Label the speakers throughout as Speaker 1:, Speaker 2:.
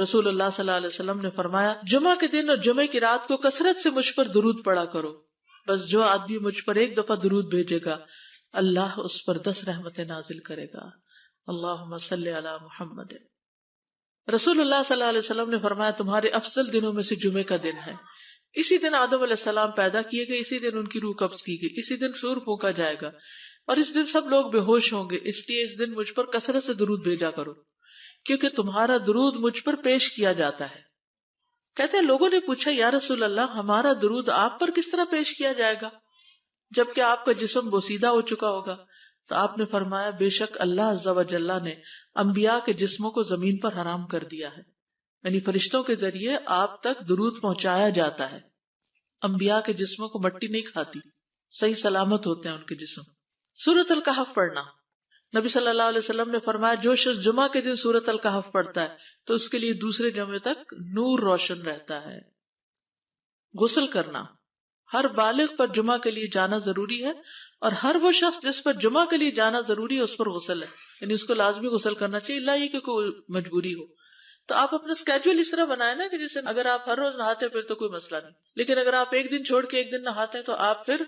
Speaker 1: रसूलुल्लाह सल्लल्लाहु अलैहि वसल्लम ने फरमाया जुमा के दिन और जुमे की रात को कसरत से मुझ पर दुरूद पड़ा करो। बस जो आदमी मुझ पर एक दफ़ा दुरूद भेजेगा, अल्लाह उस पर दस रहमतें नाजिल करेगा। अल्लाह अला मोहम्मद। अलैहि वसल्लम ने फरमाया, तुम्हारे अफजल दिनों में से जुमे का दिन है। इसी दिन आदम सलाम पैदा किए गए, इसी दिन उनकी रूह कब्ज की गई, इसी दिन सूर फूका जाएगा। और इस दिन सब लोग बेहोश होंगे, इसलिए इस दिन मुझ पर कसरत से दुरूद भेजा करो। क्योंकि तुम्हारा दुरूद मुझ पर पेश किया जाता है। कहते हैं, लोगों ने पूछा, या रसूल अल्लाह हमारा दुरूद आप पर किस तरह पेश किया जाएगा? जबकि आपका जिसम बोसीदा हो चुका होगा। तो आपने फरमाया, बेशक अल्लाह जल्ला ने अंबिया के जिस्मों को ज़मीन पर हराम कर दिया है। यानी फरिश्तों के ज़रिए आप तक दुरूद पहुँचाया जाता है। अम्बिया के जिस्मों को मट्टी नहीं खाती। सही सलामत होते हैं उनके जिस्म। सूरत अल कहफ पढ़ना। नबी सल्लल्लाहु अलैहि वसल्लम ने फरमाया, जो शख्स जुमा के दिन सूरत अल कहफ पढ़ता है तो उसके लिए दूसरे जमे तक नूर रोशन रहता है। गुसल करना। हर बालिग पर जुमा के लिए जाना ज़रूरी है, और हर वो शख्स जिस पर जुमा के लिए जाना ज़रूरी है, उस पर गुसल है। यानी उसको लाजमी गुसल करना चाहिए ला ही कि कोई मजबूरी हो। तो आप अपना स्केड्यूल इस तरह बनाए ना कि जैसे अगर आप हर रोज नहाते फिर तो कोई मसला नहीं। लेकिन अगर आप एक दिन छोड़ के एक दिन नहाते हैं तो आप फिर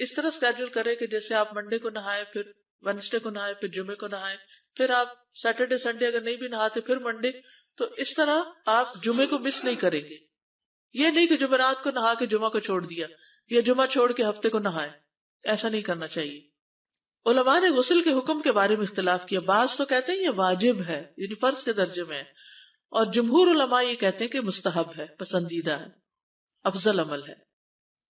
Speaker 1: इस तरह स्केड्यूल करें कि जैसे आप मंडे को नहाए, फिर वेंसडे को नहाए फिर जुमे को नहाए फिर आप सैटरडे संडे अगर नहीं भी नहाते, फिर मंडे तो इस तरह आप जुमे को मिस नहीं करेंगे। ये नहीं कि जुमेरात को नहा के जुमा को छोड़ दिया, या जुमा छोड़ के हफ़्ते को नहाए, ऐसा नहीं करना चाहिए। उलमा ने गुसल के हुक्म के बारे में इख्तलाफ किया। बाज तो कहते हैं ये वाजिब है फ़र्ज़ के दर्जे में है। और जमहूर उलमा ये कहते हैं कि मुस्तहब है, पसंदीदा है, अफजल अमल है।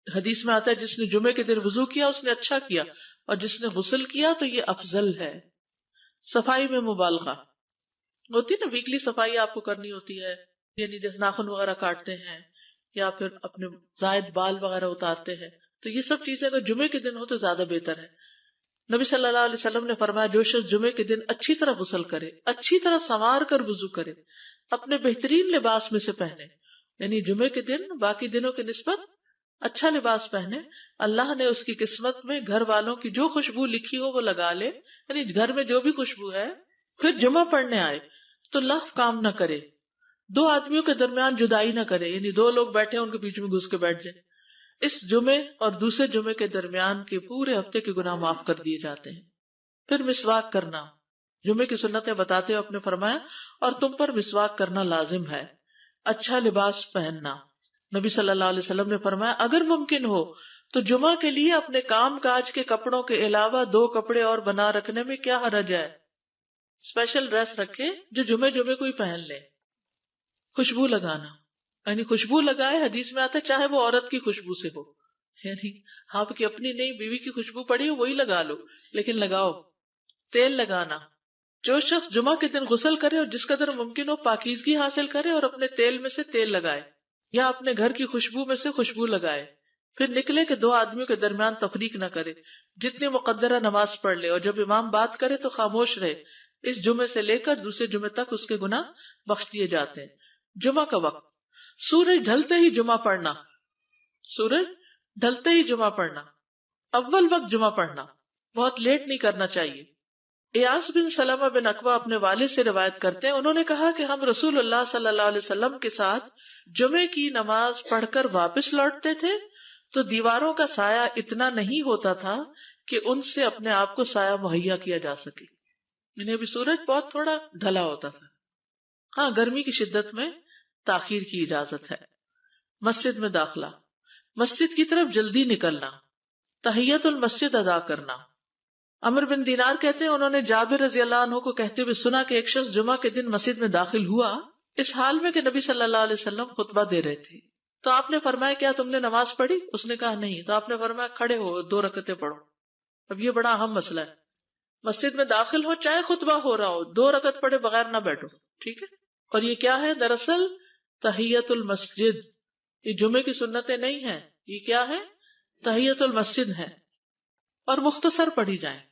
Speaker 1: हदीस में आता है, जिसने जुमे के दिन वज़ू किया, उसने अच्छा किया, और जिसने गुसल किया तो ये अफजल है। सफ़ाई में मुबालका होती है ना वीकली सफ़ाई आपको करनी होती है, यानी जैसे नाखून वगैरह काटते हैं, या फिर अपने जायद बाल वगैरह उतारते हैं तो ये सब चीज़ें अगर जुमे के दिन हो तो ज़्यादा बेहतर है। नबी सल्लल्लाहु अलैहि वसल्लम ने फरमाया, जो शख्स जुमे के दिन अच्छी तरह गुसल करे, अच्छी तरह संवार कर वज़ू करे, अपने बेहतरीन लिबास में से पहने, यानी जुमे के दिन, बाकी दिनों के निस्बत अच्छा लिबास पहने, अल्लाह ने उसकी किस्मत में घर वालों की जो खुशबू लिखी हो वो लगा ले। यानी घर में जो भी खुशबू है, फिर जुमा पढ़ने आए तो लफ काम न करे। दो आदमियों के दरमियान जुदाई ना करे, यानी दो लोग बैठे उनके बीच में घुस के बैठ जाए। इस जुमे और दूसरे जुमे के दरमियान के पूरे हफ़्ते के गुनाह माफ़ कर दिए जाते हैं। फिर मिसवाक करना। जुमे की सुन्नतें बताते हुए अपने फरमाया, और तुम पर मिसवाक करना लाजिम है। अच्छा लिबास पहनना। नबी सल्लल्लाहु अलैहि वसल्लम ने फरमाया, अगर मुमकिन हो तो जुमा के लिए अपने काम काज के कपड़ों के अलावा दो कपड़े और बना रखने में क्या हरज है? स्पेशल ड्रेस रखे जो जुमे जुमे कोई पहन ले। खुशबू लगाना। यानी खुशबू लगाए, हदीस में आता चाहे वो औरत की खुशबू से हो। यानी आपकी अपनी नहीं बीवी की खुशबू पड़ी हो, वही लगा लो। लेकिन लगाओ। तेल लगाना। जो शख्स जुमा के दिन गुसल करे और जिस कदर मुमकिन हो, पाकिजगी हासिल करे और अपने तेल में से तेल लगाए। या अपने घर की खुशबू में से खुशबू लगाए। फिर निकले के दो आदमियों के दरमियान तफरीक न करे, जितनी मुकदरा नमाज़ पढ़ ले और जब इमाम बात करे तो खामोश रहे। इस जुमे से लेकर दूसरे जुमे तक उसके गुना बख्श दिए जाते हैं। जुमा का वक्त। सूरज ढलते ही जुमा पढ़ना। सूरज ढलते ही जुमा पढ़ना। अव्वल वक्त जुमा पढ़ना। बहुत लेट नहीं करना चाहिए। एयास बिन सलमा बिन अकवा अपने वाले से रिवायत करते हैं। उन्होंने कहा कि हम रसूल सल्लल्लाहु अलैहि वसल्लम के साथ जुमे की नमाज़ पढ़कर वापस लौटते थे तो दीवारों का साया इतना नहीं होता था कि उनसे अपने आप को साया मुहैया किया जा सके। इन्हें भी सूरज बहुत थोड़ा ढला होता था। हाँ गर्मी की शिद्दत में ताखिर की इजाज़त है। मस्जिद में दाखिला। मस्जिद की तरफ़ जल्दी निकलना। तहियतुल मस्जिद अदा करना। अमर बिन दीनार कहते हैं, उन्होंने जाबिर रज़ी अल्लाह को कहते हुए सुना कि एक शख्स जुमा के दिन मस्जिद में दाखिल हुआ। इस हाल में कि नबी सल्लल्लाहु अलैहि वसल्लम खुतबा दे रहे थे। तो आपने फरमाया, क्या तुमने नमाज़ पढ़ी? उसने कहा, नहीं। तो आपने फरमाया, खड़े हो, दो रकते पढ़ो। अब ये बड़ा अहम मसला है। मस्जिद में दाखिल हो, चाहे खुतबा हो रहा हो, दो रकत पढ़े बगैर ना बैठो, ठीक है? और ये क्या है? दरअसल, तहियतुल मस्जिद, ये जुमे की सुन्नतें नहीं है, ये क्या है? तहियतुल मस्जिद है। और मुख्तसर पढ़ी जाए।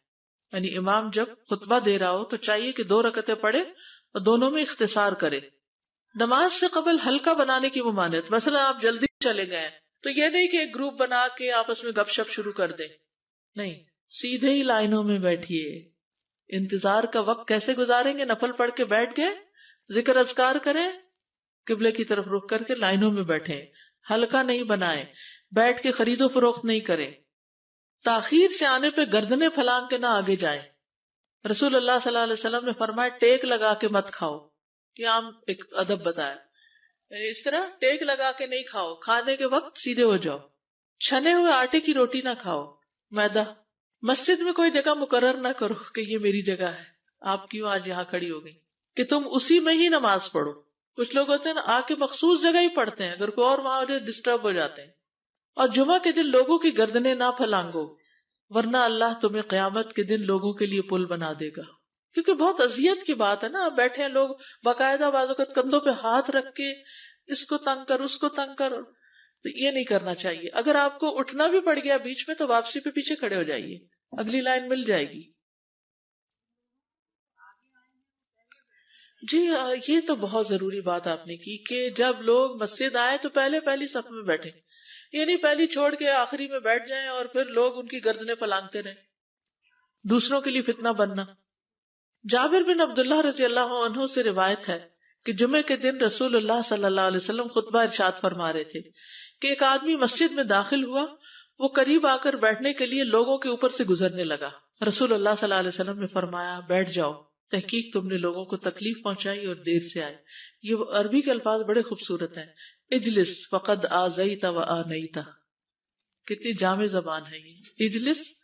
Speaker 1: यानी इमाम जब खुतबा दे रहा हो तो चाहिए कि दो रकते पढ़े और दोनों में इख्तिसार करे। नमाज़ से कबल हल्का बनाने की ममानत मसला आप जल्दी चले गए तो ये नहीं कि एक ग्रुप बना के आपस में गपशप शुरू कर दे। नहीं, सीधे ही लाइनों में बैठिए। इंतज़ार का वक्त कैसे गुजारेंगे? नफल पढ़ के बैठ गए, ज़िक्र अजकार करें, किबले की तरफ़ रुक करके लाइनों में बैठे, हल्का नहीं बनाए, बैठ के खरीदो फरोख्त नहीं करें। ताखीर से आने पे गर्दने फलांग के ना आगे जाए। रसूल अल्लाह सल्लल्लाहु अलैहि वसल्लम ने फरमाया, टेक लगा के मत खाओ। ये आम एक अदब बताया। इस तरह टेक लगा के नहीं खाओ। खाने के वक्त सीधे हो जाओ। छने हुए आटे की रोटी ना खाओ। मैदा, मस्जिद में कोई जगह मुकर ना करो कि ये मेरी जगह है। आप क्यों आज यहाँ खड़ी हो गई? कि तुम उसी में ही नमाज़ पढ़ो। कुछ लोग होते हैं ना, आके मखसूस जगह ही पढ़ते हैं। अगर कोई और वहाँ डिस्टर्ब हो जाते हैं। और जुमा के दिन लोगों की गर्दने ना फलांगो, वरना अल्लाह तुम्हें क्यामत के दिन लोगों के लिए पुल बना देगा। क्योंकि बहुत अजियत की बात है ना बैठे हैं, लोग बाकायदा बाजू के कंधों पे हाथ रख के इसको तंग कर, उसको तंग कर तो ये नहीं करना चाहिए। अगर आपको उठना भी पड़ गया बीच में तो वापसी पे पीछे खड़े हो जाइए। अगली लाइन मिल जाएगी। जी ये तो बहुत ज़रूरी बात आपने की कि जब लोग मस्जिद आए तो पहले पहली सफ में बैठे। ये नहीं पहली छोड़ के आखिरी में बैठ जाएँ और फिर लोग उनकी गर्दने पलांगते रहे। दूसरों के लिए फितना बनना। जाबिर बिन अब्दुल्ला रज़ी अल्लाह से रिवायत है कि जुमे के दिन रसूल सल्लल्लाहु खुतबा इरशाद फरमा रहे थे कि एक आदमी मस्जिद में दाखिल हुआ, वो करीब आकर बैठने के लिए लोगों के ऊपर से गुजरने लगा। रसूल अल्लाह ने फरमाया, बैठ जाओ, तहकीक तुमने लोगों को तकलीफ़ पहुंचाई और देर से आए। ये अरबी के अल्फाज बड़े खूबसूरत हैं। इजलिस, फकद आजईता व आनईता कितनी जामे जबान है ये। इजलिस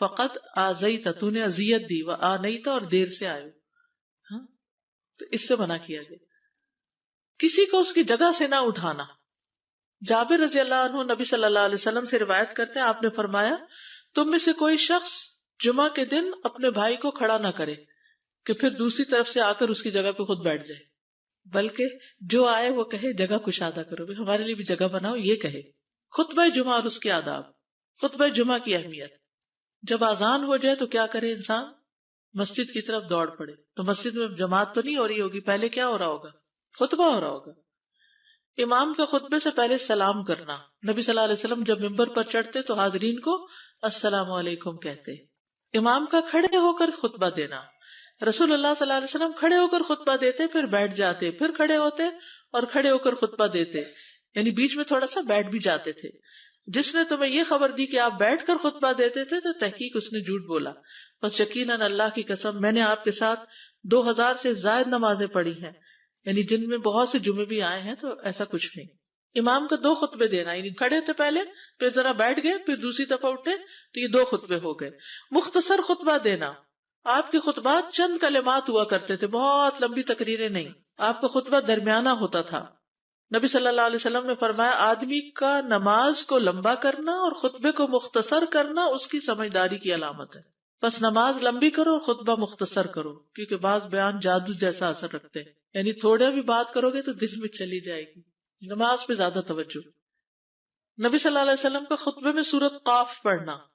Speaker 1: फकत आजईता तूने अजियत दी व आनईता और देर से आयो। हाँ? तो इससे मना किया गया। किसी को उसकी जगह से ना उठाना। जाबिर रज़ी नबी सल्लल्लाहु अलैहि वसल्लम से रिवायत करते हैं, आपने फरमाया, तुम में से कोई शख्स जुमा के दिन अपने भाई को खड़ा ना करे, कि फिर दूसरी तरफ़ से आकर उसकी जगह पे खुद बैठ जाए। बल्कि जो आए वो कहे, जगह कुशादा करो। भी हमारे लिए भी जगह बनाओ, ये कहे। खुतब जुमा और उसके आदाब। खुतब जुमा की अहमियत। जब आजान हो जाए तो क्या करे इंसान? मस्जिद की तरफ़ दौड़ पड़े। तो मस्जिद में जमात तो नहीं हो रही होगी, पहले क्या हो रहा होगा? खुतबा हो रहा होगा। इमाम का खुतबे से पहले सलाम करना। नबी सल्लल्लाहु अलैहि वसल्लम जब मिंबर पर चढ़ते तो हाजरीन को, अस्सलाम वालेकुम कहते। इमाम का खड़े होकर खुतबा देना। रसूल अल्लाह वसल्लम खड़े होकर खुतबा देते, फिर बैठ जाते, फिर खड़े होते और खड़े होकर खुतबा देते। यानी बीच में थोड़ा सा बैठ भी जाते थे। जिसने तुम्हें ये खबर दी कि आप बैठ कर खुतबा देते थे तो तहकीक उसने झूठ बोला। बस यकीन अल्लाह की कसम, मैंने आपके साथ दो हज़ार से ज़्यादा नमाजें पढ़ी हैं। यानी जिनमें बहुत से जुमे भी आए हैं तो ऐसा कुछ नहीं। इमाम को दो खुतबे देना यानी खड़े थे पहले, फिर जरा बैठ गए, फिर दूसरी दफ़ा उठे तो ये दो खुतबे हो गए। मुख्तसर खुतबा देना। आपके खुतबा चंद कलेमात हुआ करते थे, बहुत लंबी तकरीरें नहीं। आपका खुतबा दरमियाना होता था। नबी सल्लल्लाहु अलैहि वसल्लम ने फरमाया, आदमी का नमाज़ को लंबा करना और खुतबे को मुख्तसर करना उसकी समझदारी की अलामत है। बस नमाज़ लंबी करो और खुतबा मुख्तसर करो, क्योंकि बाज बयान जादू जैसा असर रखते हैं। यानी थोड़े भी बात करोगे तो दिल में चली जाएगी। नमाज़ पे ज़्यादा तवज्जो। नबी सल्लल्लाहु अलैहि वसल्लम का खुतबे में सूरत काफ पढ़ना।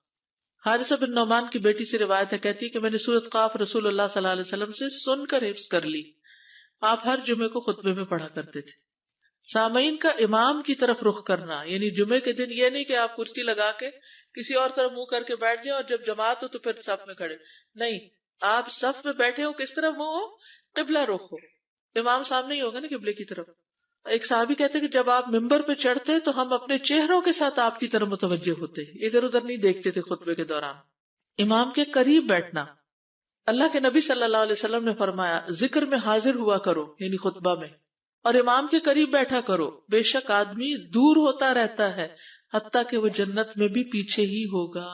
Speaker 1: हारिसा बिन नौमान की बेटी से रिवायत है, कहती है कि मैंने सूरत काफ रसूल सल्लल्लाहु अलैहि वसल्लम से सुनकर हिफ्स कर ली। आप हर जुमे को खुतबे में पढ़ा करते थे। सामयीन का इमाम की तरफ़ रुख करना, यानी जुमे के दिन ये नहीं कि आप कुर्सी लगा के किसी और तरफ़ मुँह करके बैठ जाए और जब जमात हो तो फिर सफ में खड़े। नहीं, आप सफ में बैठे हो, किस तरफ़ मुँह हो? किबला रुख हो। इमाम सामने ही होगा ना किबले की तरफ़। एक साहबी कहते कि जब आप मिंबर पे चढ़ते तो हम अपने चेहरों के साथ आपकी तरफ़ मुतवजे होते इधर उधर नहीं देखते थे खुतबे के दौरान। इमाम के करीब बैठना। अल्लाह के नबी सल्लल्लाहु अलैहि वसल्लम ने फरमाया, ज़िक्र में हाजिर हुआ करो, यानी खुतबा में। और इमाम के करीब बैठा करो। बेशक आदमी दूर होता रहता है हत्या कि वो जन्नत में भी पीछे ही होगा,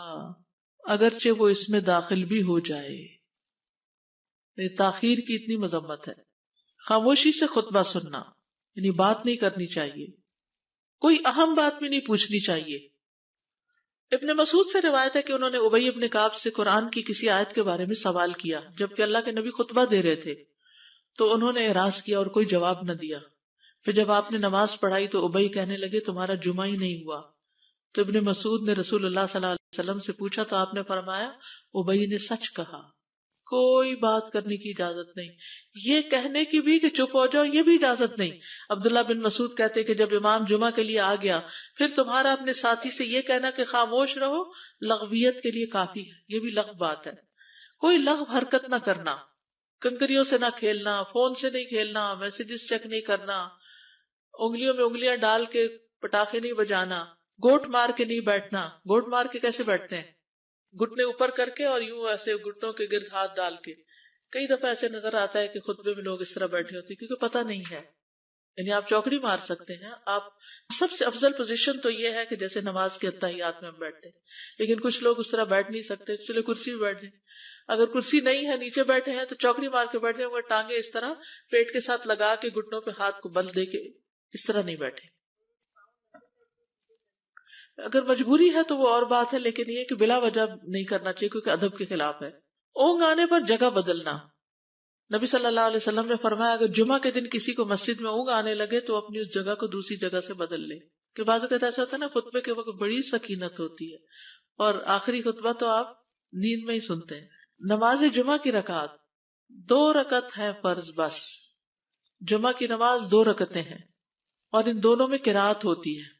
Speaker 1: अगरचे वो इसमें दाखिल भी हो जाए। ताखीर की इतनी मजम्मत है। खामोशी से खुतबा सुनना। यानी बात नहीं करनी चाहिए। कोई अहम बात भी नहीं पूछनी चाहिए। इब्ने मसूद से रिवायत है कि उन्होंने उबई अपने काब से कुरान की किसी आयत के बारे में सवाल किया, जबकि अल्लाह के नबी खुतबा दे रहे थे। तो उन्होंने एराज किया और कोई जवाब न दिया। फिर जब आपने नमाज़ पढ़ाई तो उबई कहने लगे, तुम्हारा जुमा ही नहीं हुआ। तो इबन मसूद ने रसूल वसल्लम से पूछा तो आपने फरमाया उबई ने सच कहा। कोई बात करने की इजाज़त नहीं। ये कहने की भी कि चुप हो जाओ, ये भी इजाज़त नहीं। अब्दुल्ला बिन मसूद कहते कि जब इमाम जुमा के लिए आ गया, फिर तुम्हारा अपने साथी से ये कहना कि खामोश रहो, लगवियत के लिए काफ़ी है, ये भी लग बात है। कोई लघ हरकत ना करना कंकरियों से ना खेलना, फ़ोन से नहीं खेलना, मैसेजेस चेक नहीं करना, उंगलियों में उंगलियाँ डाल के पटाखे नहीं बजाना, गोट मार के नहीं बैठना। गोट मार के कैसे बैठते हैं? घुटने ऊपर करके और यूँ ऐसे घुटनों के गिर्द हाथ डाल के। कई दफ़ा ऐसे नज़र आता है कि खुतबे में लोग इस तरह बैठे होते हैं, क्योंकि पता नहीं है। यानी आप चौकड़ी मार सकते हैं। आप, सबसे अफजल पोजीशन तो ये है कि जैसे नमाज़ के अत्ताहियात में हम बैठते हैं। लेकिन कुछ लोग उस तरह बैठ नहीं सकते चले कुर्सी में बैठ जाए अगर कुर्सी नहीं है, नीचे बैठे हैं तो चौकड़ी मार के बैठ जाए टांगे इस तरह पेट के साथ लगा के घुटनों पे हाथ को बल दे के इस तरह नहीं बैठे। अगर मजबूरी है तो वो और बात है, लेकिन ये कि बिला वजह नहीं करना चाहिए, क्योंकि अदब के खिलाफ है। ओंग आने पर जगह बदलना। नबी सल्लल्लाहु अलैहि वसल्लम ने फरमाया, अगर जुमा के दिन किसी को मस्जिद में ऊँग आने लगे तो अपनी उस जगह को दूसरी जगह से बदल ले। कि बाजू कहता ऐसा होता है ना, खुतबे के वक्त बड़ी सकीनत होती है। और आखिरी खुतबा तो आप नींद में ही सुनते हैं। नमाज़ जुमा की रकात, दो रकत है फ़र्ज़ बस। जुमा की नमाज़ दो रकते हैं। और इन दोनों में किरात होती है।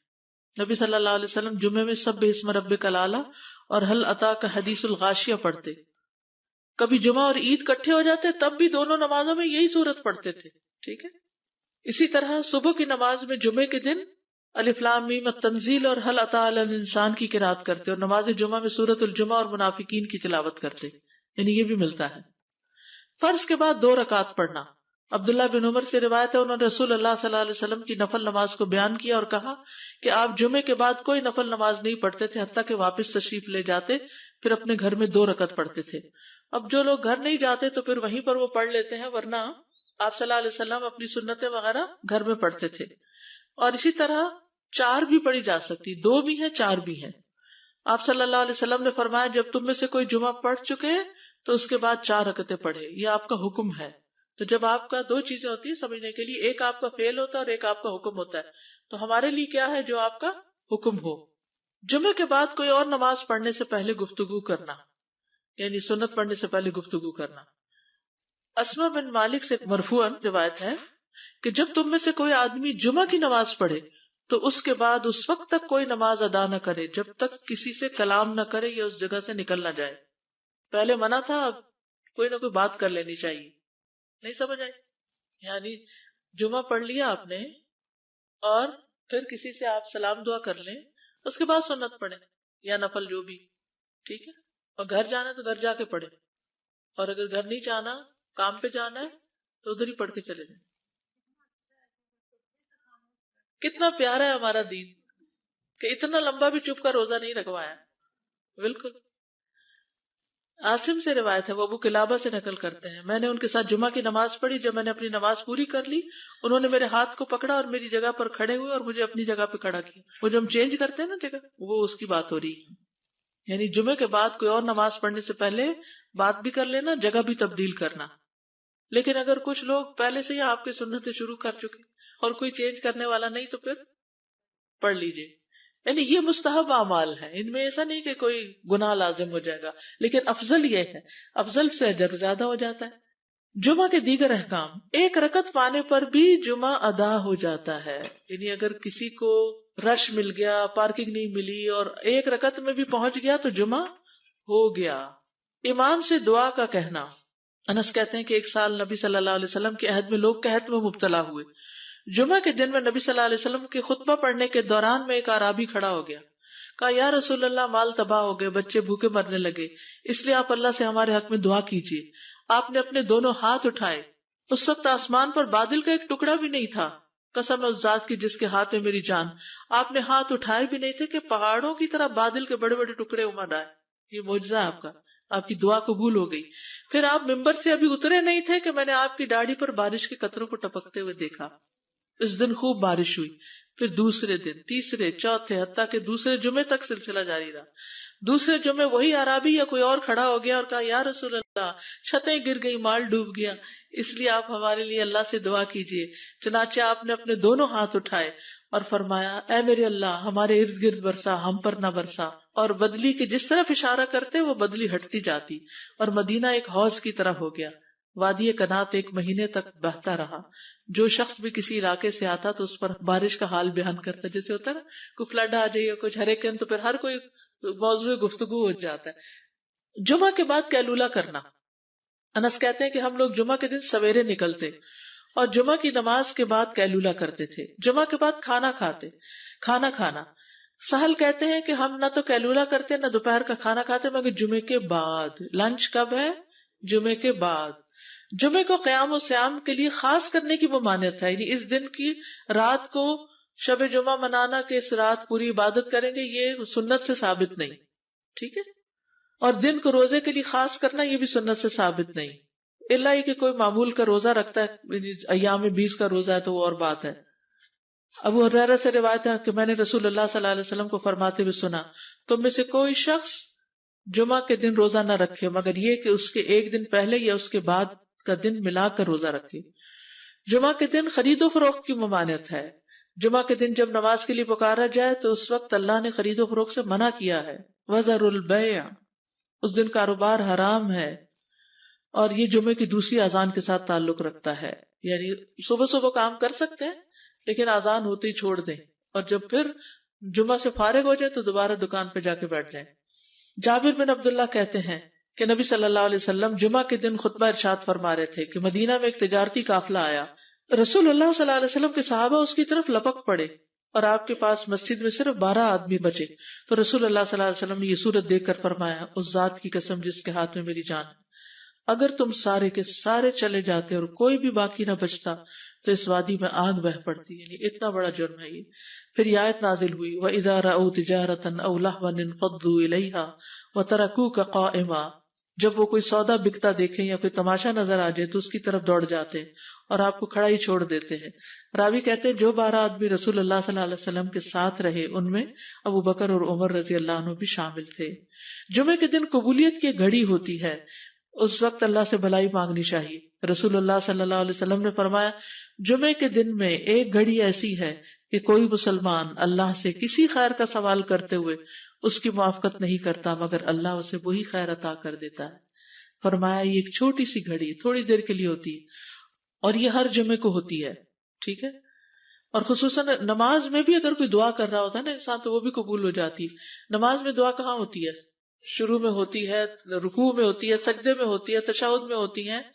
Speaker 1: नबी सल्लल्लाहु अलैहि वसल्लम जुमे में सब इसम रब कलाला और हल अता का हदीसुल गाशिया पढ़ते। कभी जुमा और ईद इकट्ठे हो जाते, तब भी दोनों नमाजों में यही सूरत पढ़ते थे। ठीक है? इसी तरह सुबह की नमाज़ में जुमे के दिन अलिफ्लाम तंजील और हल अता इंसान की किरात करते और नमाज़ जुमा में सूरत जुमा और मुनाफिकीन की तिलावत करते। यानी ये भी मिलता है। फ़र्ज़ के बाद दो रकात पढ़ना। अब्दुल्ला बिन उमर से रिवायत है, उन्होंने रसूल अल्लाह सल्लल्लाहु अलैहि वसल्लम की नफल नमाज़ को बयान किया और कहा कि आप जुमे के बाद कोई नफल नमाज़ नहीं पढ़ते थे हत्या के वापस तशरीफ़ ले जाते, फिर अपने घर में दो रकत पढ़ते थे। अब जो लोग घर नहीं जाते तो फिर वहीं पर वो पढ़ लेते हैं, वरना आप सल्लल्लाहु अलैहि वसल्लम अपनी सुन्नतें वगैरह घर में पढ़ते थे। और इसी तरह चार भी पढ़ी जा सकती, दो भी है, चार भी है। आप सल्लल्लाहु अलैहि वसल्लम ने फरमाया, जब तुम में से कोई जुमा पढ़ चुके तो उसके बाद चार रकते पढ़े, ये आपका हुक्म है। तो जब आपका दो चीज़ें होती है समझने के लिए, एक आपका फेल होता है और एक आपका हुक्म होता है। तो हमारे लिए क्या है जो आपका हुक्म हो? जुमे के बाद कोई और नमाज़ पढ़ने से पहले गुफ्तगु करना, यानी सुन्नत पढ़ने से पहले गुफ्तगु करना। असमा बिन मालिक से मरफुअन रिवायत है कि जब तुम में से कोई आदमी जुमा की नमाज़ पढ़े तो उसके बाद उस वक्त तक कोई नमाज़ अदा न करे, जब तक किसी से कलाम न करे या उस जगह से निकल ना जाए। पहले मना था, अब कोई ना कोई बात कर लेनी चाहिए। नहीं समझ आई? यानी जुमा पढ़ लिया आपने और फिर किसी से आप सलाम दुआ कर लें, उसके बाद सुन्नत पढ़े, या नफल जो भी, ठीक है? और घर जाना है तो घर जाके पढ़े, और अगर घर नहीं जाना, काम पे जाना है तो उधर ही पढ़ के चले जाए। कितना प्यारा है हमारा दीन, कि इतना लंबा भी चुप का रोजा नहीं रखवाया, बिल्कुल। आसिम से रिवायत है, वो अबू किलाबा से नकल करते हैं। मैंने उनके साथ जुमा की नमाज़ पढ़ी, जब मैंने अपनी नमाज़ पूरी कर ली, उन्होंने मेरे हाथ को पकड़ा और मेरी जगह पर खड़े हुए और मुझे अपनी जगह पे खड़ा किया। वो जो हम चेंज करते हैं ना जगह, वो उसकी बात हो रही है। यानी जुमे के बाद कोई और नमाज़ पढ़ने से पहले बात भी कर लेना, जगह भी तब्दील करना। लेकिन अगर कुछ लोग पहले से ही आपके सुन्नतें शुरू कर चुके और कोई चेंज करने वाला नहीं तो फिर पढ़ लीजिए। यानी ये मुस्तहब अमाल है। इनमें ऐसा नहीं कि कोई गुनाह लाजिम हो जाएगा। लेकिन अफजल ये है। अफजल से अजर ज़्यादा हो जाता है। जुमा के दीगर अहकाम। एक रकत पाने पर भी जुमा अदा हो जाता है। यानी अगर किसी को रश मिल गया, पार्किंग नहीं मिली और एक रकत में भी पहुँच गया तो जुमा हो गया। इमाम से दुआ का कहना। अनस कहते हैं कि एक साल नबी सल्लल्लाहु अलैहि वसल्लम के अहद में लोग कहत में मुबतला हुए। जुमा के दिन में नबी सल्लल्लाहु अलैहि वसल्लम के खुतबा पढ़ने के दौरान में एक आराबी खड़ा हो गया। कहा, या रसूलुल्लाह, माल तबाह हो गए, बच्चे भूखे मरने लगे। इसलिए आप अल्लाह से हमारे हक में दुआ कीजिए। आपने अपने दोनों हाथ उठाए। उस वक्त आसमान पर बादल का एक टुकड़ा भी नहीं था। कसम उस जात की जिसके हाथ में मेरी जान। आपने हाथ उठाए भी नहीं थे कि पहाड़ों की तरह बादल के बड़े बड़े टुकड़े उमड़ आए। ये मुआवजा है आपका। आपकी दुआ कबूल हो गई। फिर आप मिंबर से अभी उतरे नहीं थे कि मैंने आपकी दाढ़ी पर बारिश के कतरों को टपकते हुए देखा। इस दिन खूब बारिश हुई, फिर दूसरे दिन, तीसरे, चौथे हत्या के दूसरे जुमे तक सिलसिला जारी रहा। दूसरे जुमे वही आराबी या कोई और खड़ा हो गया और कहा यार रसूल अल्लाह छतें गिर गई, माल डूब गया। इसलिए आप हमारे लिए अल्लाह से दुआ कीजिए, चनाचे आपने अपने दोनों हाथ उठाए और फरमाया ए मेरे अल्लाह, हमारे इर्द गिर्द बरसा, हम पर ना बरसा। और बदली के जिस तरफ़ इशारा करते, वो बदली हटती जाती और मदीना एक हौज की तरह हो गया। वादी कनात एक महीने तक बहता रहा। जो शख्स भी किसी इलाके से आता तो उस पर बारिश का हाल बयान करता। जैसे होता है ना, कोई फ्लड आ जाइए कुछ हरे हरेकन तो फिर हर कोई मौजूद गुफ्तगु हो जाता है। जुमा के बाद कैलूला करना। अनस कहते हैं कि हम लोग जुमा के दिन सवेरे निकलते और जुमा की नमाज़ के बाद कैलूला करते थे। जुमा के बाद खाना खाते, खाना खाना। सहल कहते हैं कि हम ना तो कैलूला करते, ना दोपहर का खाना खाते, मगर जुमे के बाद। लंच कब है? जुमे के बाद। जुमे को क्याम श्याम के लिए खास करने की वो मान्यता है। इस दिन की रात को शब जुमा मनाना के इस रात पूरी इबादत करेंगे, ये सुन्नत से साबित नहीं। ठीक है? और दिन को रोज़े के लिए खास करना, ये भी सुन्नत से साबित नहीं। इला कि कोई मामूल का रोजा रखता है अयाम में बीस का रोजा है तो वो और बात है। अबू हुरैरा से रिवायत है कि मैंने रसूल वसल्लम को फरमाते हुए सुना, तुम में से कोई शख्स जुमा के दिन रोजा न रखे, मगर ये कि उसके एक दिन पहले या उसके बाद का दिन मिलाकर रोजा रखे। जुमा के दिन खरीदो फरोख्त की ममानियत है। जुमा के दिन जब नमाज़ के लिए पुकारा जाए तो उस वक्त अल्लाह ने खरीदो फरोख्त से मना किया है। वजरुल उस दिन कारोबार हराम है और ये जुमे की दूसरी अजान के साथ ताल्लुक रखता है। यानी सुबह सुबह काम कर सकते हैं, लेकिन आजान होते ही छोड़ दें और जब फिर जुमा से फारिग हो जाए तो दोबारा दुकान पे जाके बैठ जाए। जाबिर बिन अब्दुल्ला कहते हैं कि नबी सल्लल्लाहु अलैहि वसल्लम जुमा के दिन खुतबा इरशाद फरमा रहे थे कि मदीना में एक तिजारती काफला आया। रसूल सल्लल्लाहु अलैहि वसल्लम के सहाबा उसकी तरफ़ लपक पड़े और आपके पास मस्जिद में सिर्फ़ बारह आदमी बचे। तो रसूल सल्लल्लाहु अलैहि वसल्लम ने ये सूरत देखकर फरमाया, उस जात की कसम जिसके हाथ में मेरी जान अगर तुम सारे के सारे चले जाते और कोई भी बाकी ना बचता तो इस वादी में आग बह पड़ती। यानी इतना बड़ा जुर्म है ये। फिर आयत नाजिल हुई वह इदारा तिजारतन व तरकू का जब वो कोई सौदा बिकता देखे या कोई तमाशा नज़र आ जाए तो उसकी तरफ़ दौड़ जाते हैं और आपको खड़ा ही छोड़ देते हैं। रावी कहते हैं, जो बारह आदमी रसूल अल्लाह के साथ रहे, उनमें अबू बकर और उमर रज़ी अल्लाह भी शामिल थे। जुमे के दिन कबूलियत की घड़ी होती है। उस वक्त अल्लाह से भलाई मांगनी चाहिए। रसूलुल्लाह सल्लल्लाहु अलैहि वसल्लम ने फरमाया, जुमे के दिन में एक घड़ी ऐसी है कि कोई मुसलमान अल्लाह से किसी खैर का सवाल करते हुए उसकी मुआफकत नहीं करता, मगर अल्लाह उसे वही खैर अता कर देता है। फरमाया, ये एक छोटी सी घड़ी, थोड़ी देर के लिए होती है और ये हर जुमे को होती है। ठीक है? और खसूसन नमाज़ में भी अगर कोई दुआ कर रहा होता है ना इंसान तो वो भी कबूल हो जाती है। नमाज़ में दुआ कहाँ होती है? शुरू में होती है, रुकू में होती है, सजदे में होती है तशाउद में होती है।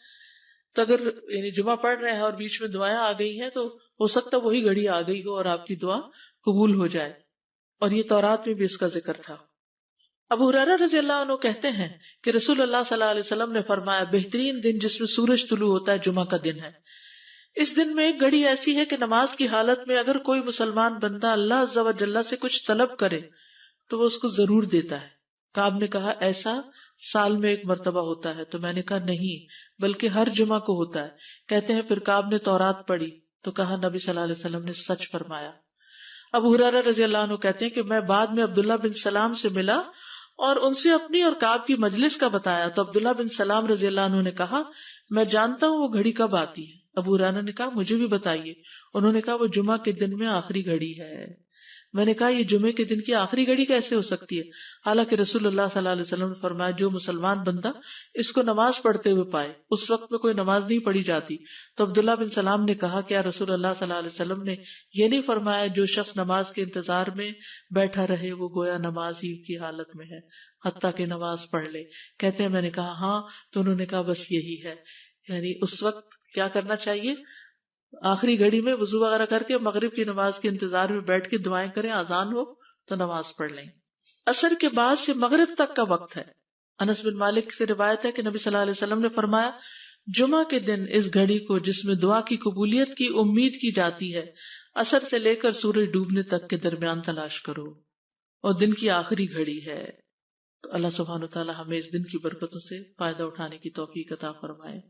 Speaker 1: तो अगर यानी जुमा पढ़ रहे हैं और बीच में दुआएँ आ गई हैं तो हो सकता वही घड़ी आ गई हो और आपकी दुआ कबूल हो जाए। और ये तौरात में भी इसका ज़िक्र था। अब हुरारा रज़ी अल्लाह कहते हैं कि रसूल अल्लाह सल्लल्लाहु ने फरमाया, बेहतरीन दिन जिसमें सूरज तुलू होता है जुमा का दिन है। इस दिन में एक घड़ी ऐसी है कि नमाज़ की हालत में अगर कोई मुसलमान बंदा अल्लाह जल्ला से कुछ तलब करे तो वो उसको ज़रूर देता है। काब ने कहा, ऐसा साल में एक मरतबा होता है। तो मैंने कहा, नहीं, बल्कि हर जुमा को होता है। कहते हैं, फिर काब ने तौरात पढ़ी। तो कहा, नबी सल्लल्लाहु अलैहि वसल्लम ने सच फरमाया। अब हुरारा रज़ी अल्लाह कहते हैं कि मैं बाद में अब्दुल्ला बिन सलाम से मिला और उनसे अपनी और काब की मजलिस का बताया। तो अब्दुल्ला बिन सलाम रज़ी अल्लाह ने कहा, मैं जानता हूँ वो घड़ी कब आती है। अबू राना ने कहा, मुझे भी बताइए। उन्होंने कहा, वो जुमा के दिन में आखिरी घड़ी है। मैंने कहा, ये जुमे के दिन की आखिरी घड़ी कैसे हो सकती है? हालाँकि रसूलुल्लाह सल्लल्लाहु अलैहि वसल्लम ने फरमाया, जो मुसलमान बंदा इसको नमाज़ पढ़ते हुए पाए, उस वक्त में कोई नमाज़ नहीं पढ़ी जाती। तो अब्दुल्ला बिन सलाम ने कहा क्या रसूलुल्लाह सल्लल्लाहु अलैहि वसल्लम ने ये नहीं फरमाया, जो शख्स नमाज़ के इंतज़ार में बैठा रहे, वो गोया नमाज़ ही की हालत में है हत्या के नमाज़ पढ़ ले? कहते हैं, मैंने कहा हाँ। तो उन्होंने कहा, बस यही है। यानी उस वक्त क्या करना चाहिए? आखिरी घड़ी में वज़ू वगैरह करके मगरिब की नमाज़ के इंतज़ार में बैठ के दुआएँ करें, आजान हो तो नमाज़ पढ़ लें। असर के बाद से मगरिब तक का वक्त है। अनस बिन मालिक से रिवायत है कि नबी सल्लल्लाहु अलैहि वसल्लम ने फरमाया जुमा के दिन इस घड़ी को जिसमें दुआ की कबूलियत की उम्मीद की जाती है, असर से लेकर सूरज डूबने तक के दरमियान तलाश करो। और दिन की आखिरी घड़ी है। तो अल्लाह सुबहान तआला हमें इस दिन की बरकतों से फ़ायदा उठाने की तोफीक अता फरमाए।